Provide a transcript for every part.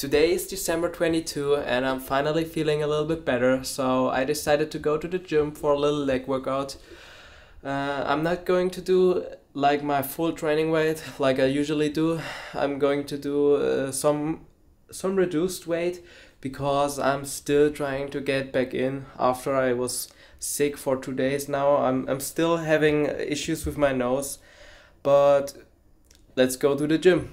Today is December 22 and I'm finally feeling a little bit better, so I decided to go to the gym for a little leg workout. Uh, I'm not going to do like my full training weight like I usually do. I'm going to do uh, some some reduced weight because I'm still trying to get back in after I was sick for 2 days now. I'm I'm still having issues with my nose, but let's go to the gym.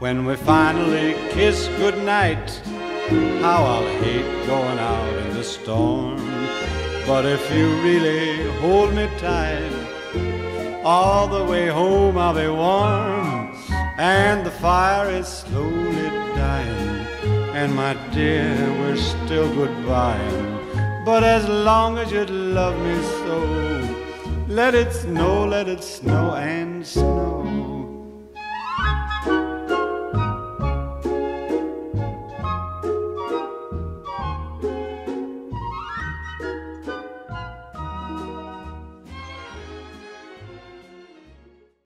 When we finally kiss goodnight, how I'll hate going out in the storm. But if you really hold me tight, all the way home I'll be warm. And the fire is slowly dying, and my dear, we're still goodbying. But as long as you love me so, let it snow, let it snow and snow.